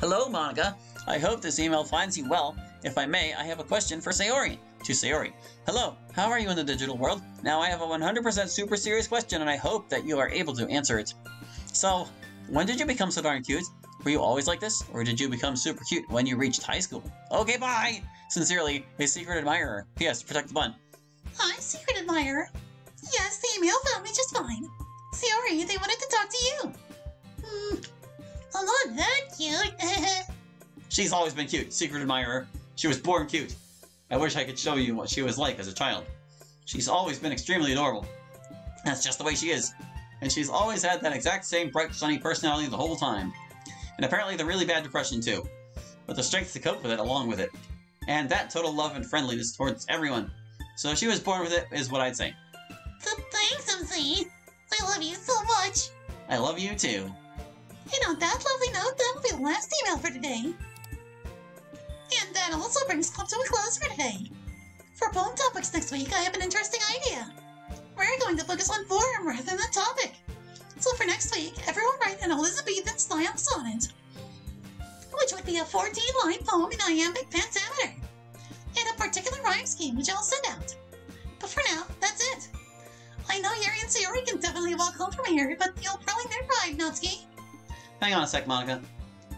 Hello, Monika. I hope this email finds you well. If I may, I have a question for Sayori. To Sayori. Hello, how are you in the digital world? Now I have a 100% super serious question and I hope that you are able to answer it. So, when did you become so darn cute? Were you always like this, or did you become super cute when you reached high school? Okay, bye! Sincerely, a secret admirer. P.S. Protect the bun. Hi, secret admirer. Yes, the email found me just fine. Sayori, they wanted to talk to you. Hmm, I'm not that cute. She's always been cute, secret admirer. She was born cute. I wish I could show you what she was like as a child. She's always been extremely adorable. That's just the way she is. And she's always had that exact same bright, sunny personality the whole time. And apparently the really bad depression too. But the strength to cope with it along with it. And that total love and friendliness towards everyone. So she was born with it, is what I'd say. Thanks, MC. I love you so much. I love you too. And on that lovely note, that will be the last email for today. And that also brings Club to a close for today. For poem topics next week, I have an interesting idea. We're going to focus on form rather than the topic. So for next week, everyone write an Elizabethan style sonnet, which would be a 14-line poem in iambic pentameter, and a particular rhyme scheme which I'll send out. But for now, that's it. I know Yuri and Sayori can definitely walk home from here, but you'll probably never ride, Natsuki. Hang on a sec, Monika.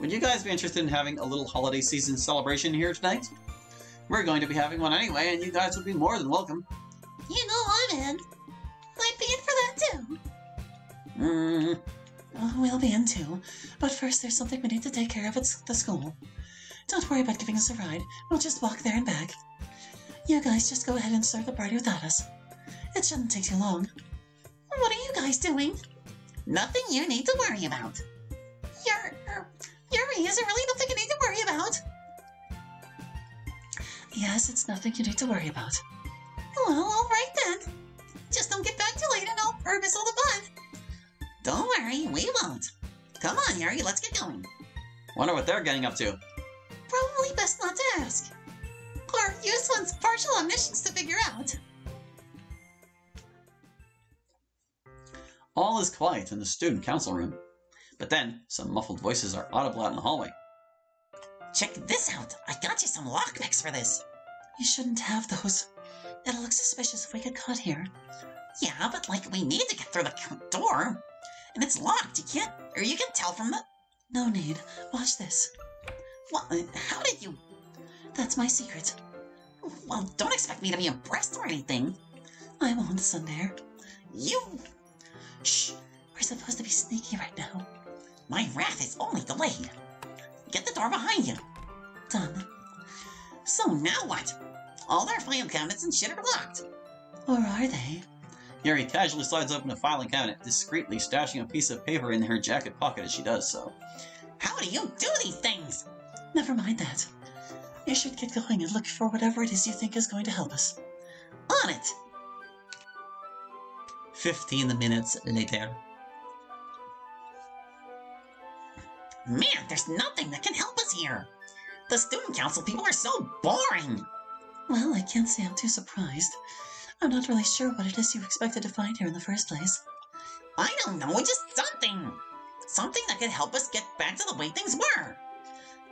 Would you guys be interested in having a little holiday season celebration here tonight? We're going to be having one anyway, and you guys would be more than welcome. You know I'm in. I'd be in for that too. Mm. Oh, we'll be in too. But first, there's something we need to take care of at the school. Don't worry about giving us a ride. We'll just walk there and back. You guys just go ahead and start the party without us. It shouldn't take too long. What are you guys doing? Nothing you need to worry about. Yuri, is it really nothing you need to worry about? Yes, it's nothing you need to worry about. Well, alright then. Just don't get back too late and I'll purpose all the fun. Don't worry, we won't. Come on, Yuri, let's get going. Wonder what they're getting up to. Probably best not to ask. Or use one's partial omniscience to figure out. All is quiet in the student council room. But then, some muffled voices are audible out in the hallway. Check this out. I got you some lockpicks for this. You shouldn't have those. It'll look suspicious if we get caught here. Yeah, but like we need to get through the door. And it's locked. You can't, or you can tell from the... No need. Watch this. What? How did you... That's my secret. Well, don't expect me to be impressed or anything. I won't, tsundere. You... Shh. We're supposed to be sneaky right now. My wrath is only delayed. Get the door behind you. Done. So now what? All their file cabinets and shit are locked. Or are they? Yuri casually slides open a filing cabinet, discreetly stashing a piece of paper in her jacket pocket as she does so. How do you do these things? Never mind that. You should get going and look for whatever it is you think is going to help us. On it! Fifteen minutes later. Man, there's nothing that can help us here. The student council people are so boring. Well, I can't say I'm too surprised. I'm not really sure what it is you expected to find here in the first place. I don't know, just something. Something that could help us get back to the way things were.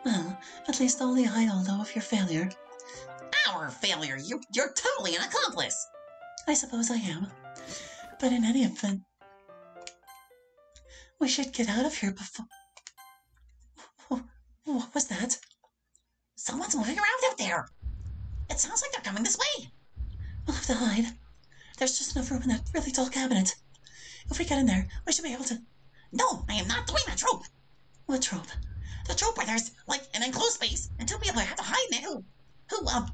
Well, at least only I all know of your failure. Our failure. You, you're totally an accomplice. I suppose I am. But in any event, we should get out of here before. What was that? Someone's moving around out there. It sounds like they're coming this way. We'll have to hide. There's just enough room in that really tall cabinet. If we get in there, we should be able to. No, I am not doing that trope. What trope? The trope where there's, like, an enclosed space and two people have to hide in it who, who, um...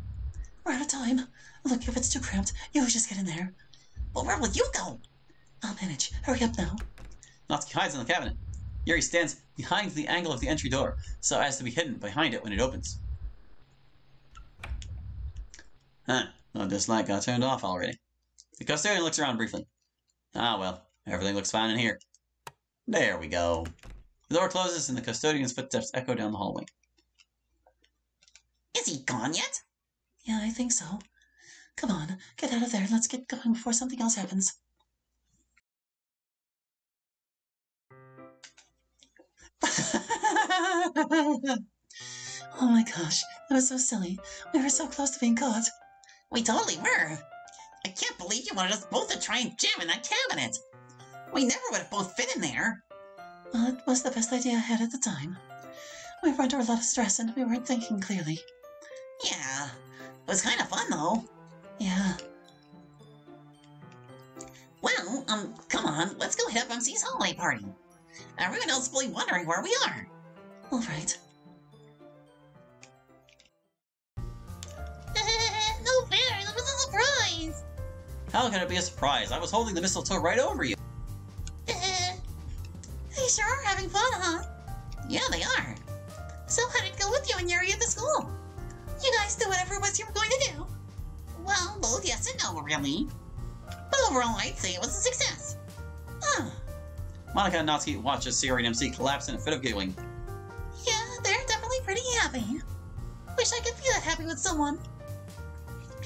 We're out of time. Look, if it's too cramped, you just get in there. But where will you go? I'll manage. Hurry up now. Natsuki hides in the cabinet. Yuri stands behind the angle of the entry door, so as to be hidden behind it when it opens. Huh. Well, this light got turned off already. The custodian looks around briefly. Ah, well. Everything looks fine in here. There we go. The door closes and the custodian's footsteps echo down the hallway. Is he gone yet? Yeah, I think so. Come on, get out of there and let's get going before something else happens. oh my gosh, that was so silly. We were so close to being caught. We totally were. I can't believe you wanted us both to try and jam in that cabinet. We never would have both fit in there. Well, it was the best idea I had at the time. We were under a lot of stress and we weren't thinking clearly. Yeah, it was kind of fun though. Yeah. Well, um, come on, let's go hit up MC's holiday party. Everyone else will be wondering where we are. All right. no fair, that was a surprise! How can it be a surprise? I was holding the mistletoe right over you. They sure are having fun, huh? Yeah, they are. So how did it go with you and Yuri at the school? You guys did whatever it was you were going to do. Well, both yes and no, really. But overall, I'd say it was a success. Huh. Monika and Natsuki watch as Sayori and MC collapse in a fit of giggling. Pretty happy. Wish I could be that happy with someone.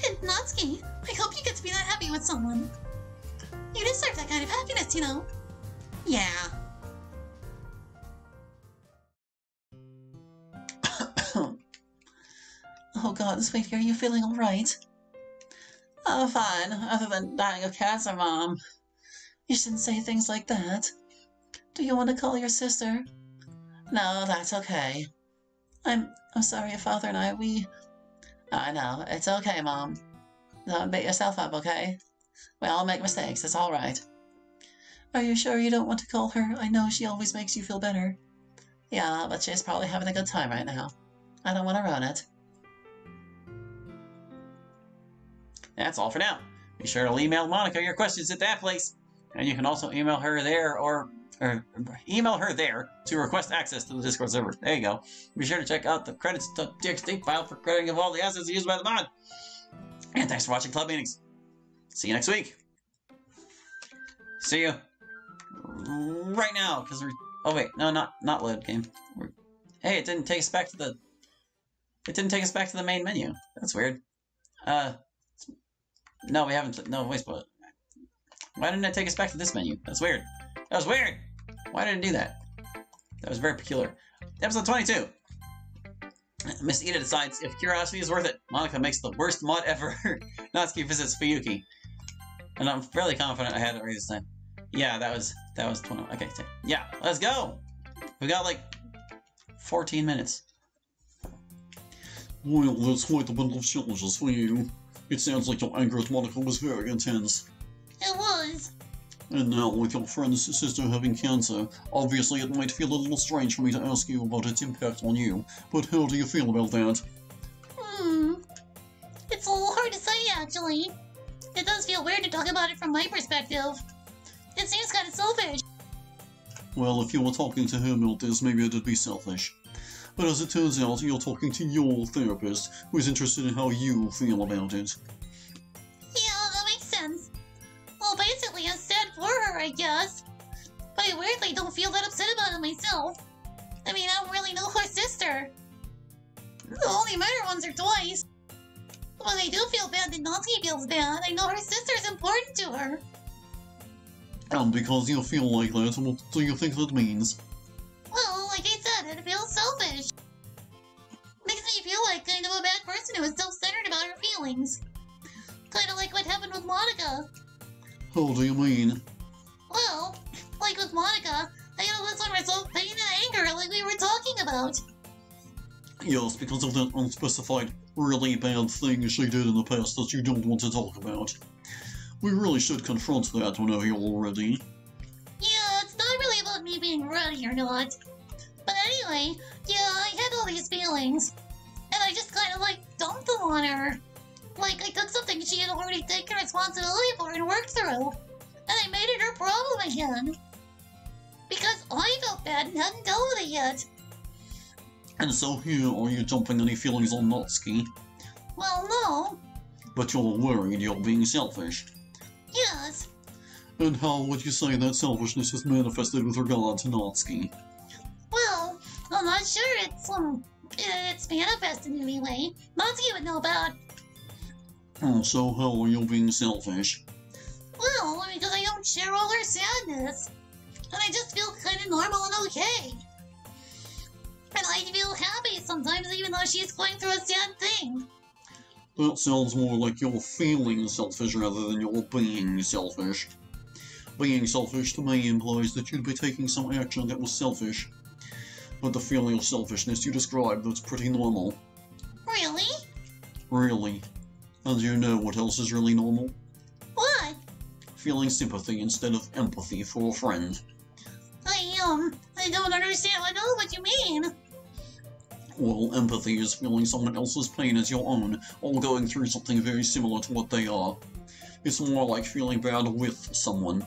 And Natsuki, I hope you get to be that happy with someone. You deserve that kind of happiness, you know. Yeah. Oh god, sweetie, are you feeling alright? Oh, fine, other than dying of cancer, Mom. You shouldn't say things like that. Do you want to call your sister? No, that's okay. I'm I'm sorry, your father and I, we... I know, it's okay, Mom. Don't beat yourself up, okay? We all make mistakes, it's alright. Are you sure you don't want to call her? I know she always makes you feel better. Yeah, but she's probably having a good time right now. I don't want to ruin it. That's all for now. Be sure to email Monika your questions at that place. And you can also email her there or, or email her there to request access to the Discord server. There you go. Be sure to check out the credits.txt file for crediting of all the assets used by the mod. And thanks for watching Club Meetings. See you next week. See you right now, because we're. Oh wait, no, not not load game. We're, hey, it didn't take us back to the. It didn't take us back to the main menu. That's weird. Uh, no, we haven't. No, wait, but why didn't it take us back to this menu? That's weird. That was weird. Why did it do that? That was very peculiar. Episode 22. Miss Ida decides if curiosity is worth it. Monika makes the worst mod ever. Natsuki visits Fuyuki. And I'm fairly confident I had it right this time. Yeah, that was that was 20. Okay, so- yeah, let's go. We got like 14 minutes. Well, that's quite a bundle of challenges for you. It sounds like your anger at Monika was very intense. It was. And now, with your friend's sister having cancer, obviously it might feel a little strange for me to ask you about its impact on you, but how do you feel about that? Hmm. It's a little hard to say, actually. It does feel weird to talk about it from my perspective. It seems kind of selfish. Well, if you were talking to him about this, maybe it'd be selfish. But as it turns out, you're talking to your therapist, who is interested in how you feel about it. I guess. But I weirdly don't feel that upset about it myself. I mean, I don't really know her sister. I only met her once or twice. But I do feel bad that Natsuki feels bad. I know her sister's important to her. And because you feel like that, what do you think that means? Well, like I said, it feels selfish. Makes me feel like kind of a bad person who is self-centered about her feelings. Kind of like what happened with Monika. How do you mean? Well, like with Monika, I gotta let myself pain and anger like we were talking about. Yes, because of that unspecified, really bad thing she did in the past that you don't want to talk about. We really should confront that when you're already. Yeah, it's not really about me being ready or not. But anyway, yeah, I had all these feelings. And I just kind of like dumped them on her. Like I took something she had already taken responsibility for and worked through. And I made it her problem again. Because I felt bad and hadn't dealt with it yet. And so here are you dumping any feelings on Natsuki, Well, no. but you're worried you're being selfish. Yes. And how would you say that selfishness is manifested with regard to Natsuki? Well, I'm not sure it's um it's manifested in any way. Natsuki would know about. And so how are you being selfish? Well, because I don't share all her sadness. And I just feel kind of normal and okay. And I feel happy sometimes, even though she's going through a sad thing. That sounds more like you're feeling selfish rather than you're being selfish. Being selfish to me implies that you'd be taking some action that was selfish. But the feeling of selfishness you described, that's pretty normal. Really? Really. And you know what else is really normal? Feeling sympathy instead of empathy for a friend. I, um, I don't understand at all what you mean. Well, empathy is feeling someone else's pain as your own, or going through something very similar to what they are. It's more like feeling bad with someone.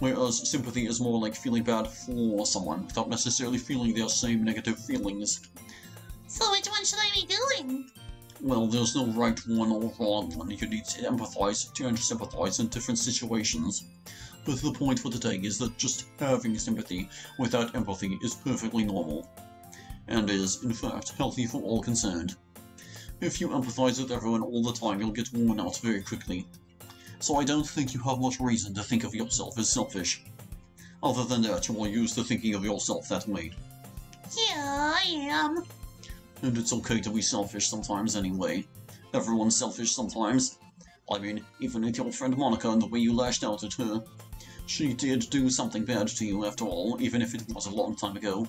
Whereas sympathy is more like feeling bad for someone, without necessarily feeling their same negative feelings. So which one should I be doing? Well, there's no right one or wrong one. You need to empathize and sympathize in different situations. But the point for today is that just having sympathy without empathy is perfectly normal. And is, in fact, healthy for all concerned. If you empathize with everyone all the time, you'll get worn out very quickly. So I don't think you have much reason to think of yourself as selfish. Other than that, you are used to thinking of yourself that way. Yeah, I am. And it's okay to be selfish sometimes anyway. Everyone's selfish sometimes. I mean, even with your friend Monika and the way you lashed out at her. She did do something bad to you after all, even if it was a long time ago.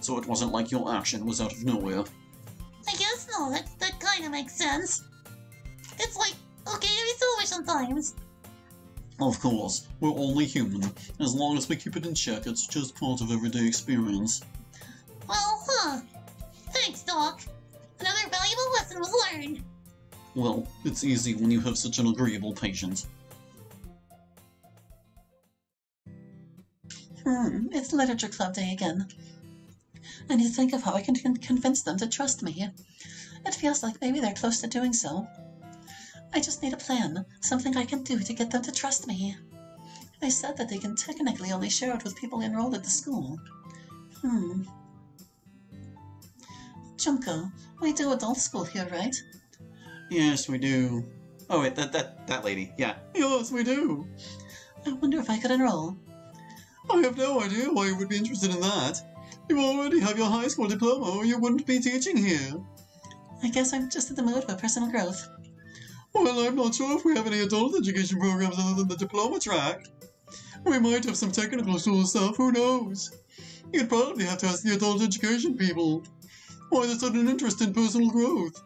So it wasn't like your action was out of nowhere. I guess not. That kind of makes sense. It's like, okay to be selfish sometimes. Of course, we're only human. As long as we keep it in check, it's just part of everyday experience. Well, huh. Thanks, Doc. Another valuable lesson was learned. Well, it's easy when you have such an agreeable patient. Hmm, it's Literature Club Day again. I need to think of how I can con- convince them to trust me. It feels like maybe they're close to doing so. I just need a plan, something I can do to get them to trust me. They said that they can technically only share it with people enrolled at the school. Hmm. Junko, we do adult school here, right? Yes, we do. Oh wait, that that that lady. Yeah. Yes, we do. I wonder if I could enroll. I have no idea why you would be interested in that. You already have your high school diploma, or you wouldn't be teaching here. I guess I'm just in the mood for personal growth. Well, I'm not sure if we have any adult education programs other than the diploma track. We might have some technical school stuff, who knows? You'd probably have to ask the adult education people. Why the sudden interest in personal growth?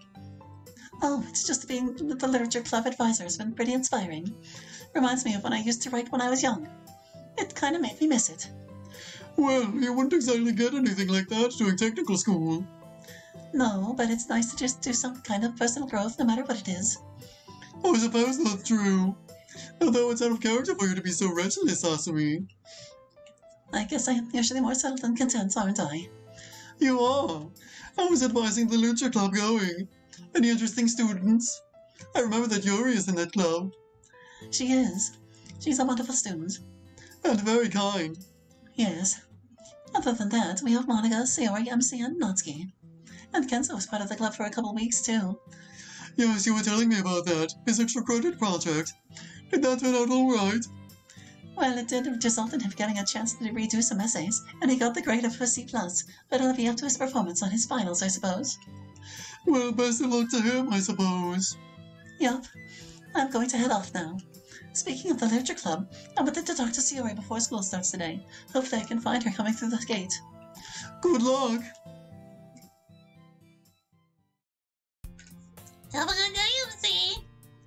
Oh, it's just being the literature club advisor has been pretty inspiring. Reminds me of when I used to write when I was young. It kind of made me miss it. Well, you wouldn't exactly get anything like that doing technical school. No, but it's nice to just do some kind of personal growth, no matter what it is. Oh, I suppose that's true. Although it's out of character for you to be so wretchedly sassy. I guess I am usually more settled and content, aren't I? You are. I was advising the Lucha Club going? Any interesting students? I remember that Yuri is in that club. She is. She's a wonderful student. And very kind. Yes. Other than that, we have Monika, Sayori, MC, and Natsuki. And Kenzo was part of the club for a couple weeks, too. Yes, you were telling me about that. His extra credit project. Did that turn out all right? Well, it did result in him getting a chance to redo some essays, and he got the grade of a C+, plus, but it'll be up to his performance on his finals, I suppose. Well, best of luck to him, I suppose. Yup. I'm going to head off now. Speaking of the literature club, I wanted to talk to Sayori before school starts today. Hopefully I can find her coming through the gate. Good luck. Have a good day, MC.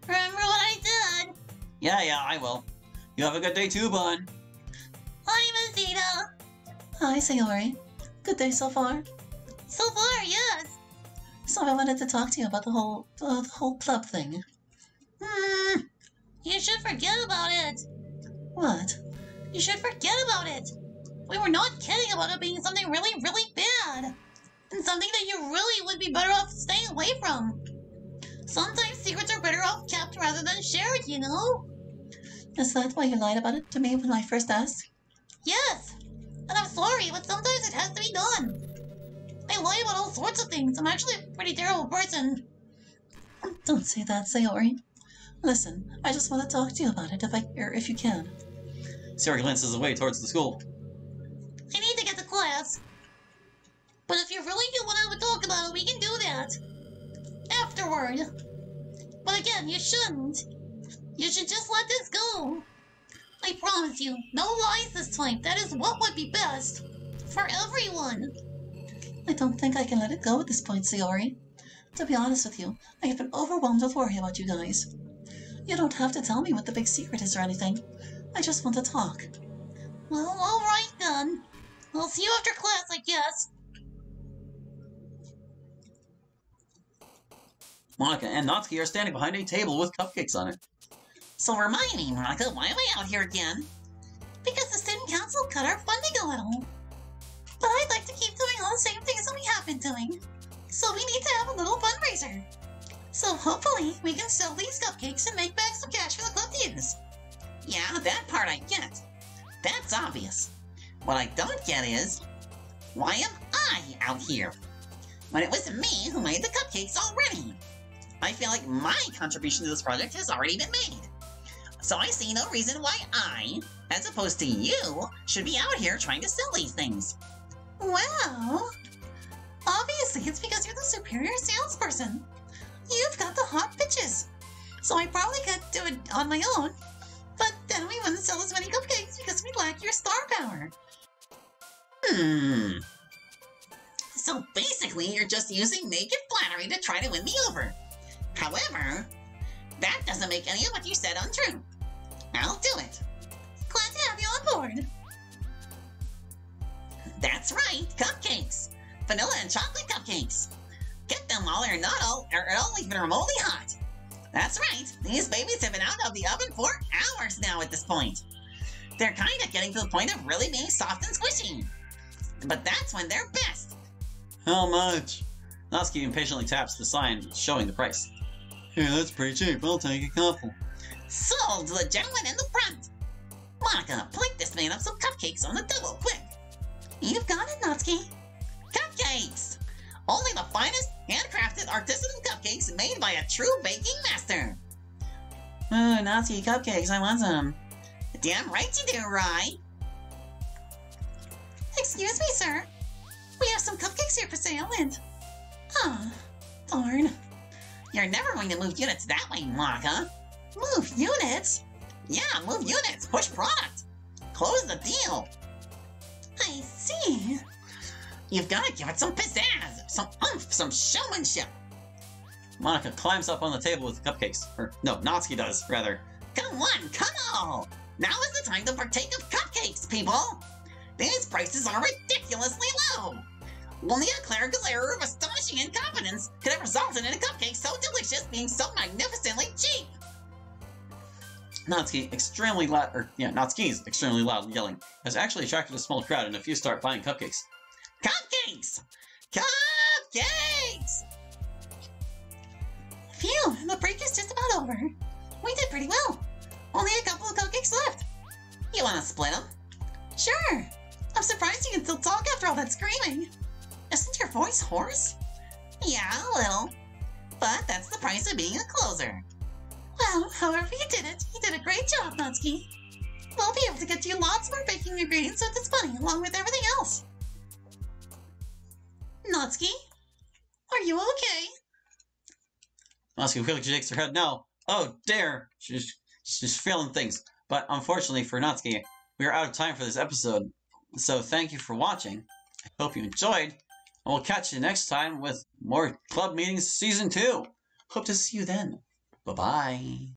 Remember what I said. Yeah, yeah, I will. You have a good day too, Bun. Hi, Mazita. Hi, Sayori. Good day so far. So far, yes. So I wanted to talk to you about the whole uh, the whole club thing. Hmm. You should forget about it. What? You should forget about it. We were not kidding about it being something really, really bad. And something that you really would be better off staying away from. Sometimes secrets are better off kept rather than shared, you know? Is that why you lied about it to me when I first asked? Yes. And I'm sorry, but sometimes it has to be done. I lie about all sorts of things. I'm actually a pretty terrible person. Don't say that, Sayori. Listen, I just want to talk to you about it if I or if you can. Sayori glances away towards the school. I need to get to class. But if you really do want to talk about it, we can do that. Afterward. But again, you shouldn't. You should just let this go. I promise you, no lies this time. That is what would be best. For everyone. I don't think I can let it go at this point, Sayori. To be honest with you, I have been overwhelmed with worry about you guys. You don't have to tell me what the big secret is or anything. I just want to talk. Well, alright then. I'll see you after class, I guess. Monika and Natsuki are standing behind a table with cupcakes on it. So me, Monika, why am I out here again? Because the student council cut our funding a little. But I'd like to keep doing all the same things that we have been doing. So we need to have a little fundraiser. So hopefully we can sell these cupcakes and make back some cash for the club to use. Yeah, that part I get. That's obvious. What I don't get is, why am I out here? When it was me who made the cupcakes already. I feel like my contribution to this project has already been made. So I see no reason why I, as opposed to you, should be out here trying to sell these things. Well, obviously it's because you're the superior salesperson. You've got the hot pitches. So I probably could do it on my own, but then we wouldn't sell as many cupcakes because we lack your star power. Hmm. So basically, you're just using naked flattery to try to win me over. However, that doesn't make any of what you said untrue. I'll do it. Glad to have you on board. That's right, cupcakes. Vanilla and chocolate cupcakes. Get them while they're not all, or all even remotely hot. That's right, these babies have been out of the oven for hours now at this point. They're kind of getting to the point of really being soft and squishy. But that's when they're best. How much? Natsuki impatiently taps the sign showing the price. Hey, that's pretty cheap. I'll take a couple. Sold to the gentleman in the front. Monika, plate this man up some cupcakes on the double, quick. You've got it, Natsuki. Cupcakes! Only the finest, handcrafted, artisanal cupcakes made by a true baking master. Ooh, Natsuki cupcakes, I want some. Damn right you do, Rye. Excuse me, sir. We have some cupcakes here for sale and... Ah, darn. You're never going to move units that way, Monika. Move units? Yeah, move units, push product. Close the deal. I see. You've got to give it some pizzazz, some oomph, some showmanship. Monika climbs up on the table with the cupcakes. Or, no, Natsuki does, rather. Come on, come on! Now is the time to partake of cupcakes, people! These prices are ridiculously low! Only a clerical error of astonishing incompetence could have resulted in a cupcake so delicious being so magnificently cheap! Natsuki, extremely loud, or yeah, Natsuki's extremely loud yelling, has actually attracted a small crowd and a few start buying cupcakes. Cupcakes! Cupcakes! Phew, the break is just about over. We did pretty well. Only a couple of cupcakes left. You want to split them? Sure. I'm surprised you can still talk after all that screaming. Isn't your voice hoarse? Yeah, a little. But that's the price of being a closer. Well, however you did it, you did a great job, Natsuki. We'll be able to get you lots more baking ingredients with this money, along with everything else. Natsuki, are you okay? Natsuki quickly shakes her head no. Oh, dear! She's, she's feeling things. But unfortunately for Natsuki, we are out of time for this episode. So thank you for watching. I hope you enjoyed. And we'll catch you next time with more Club Meetings Season 2. Hope to see you then. Bye-bye.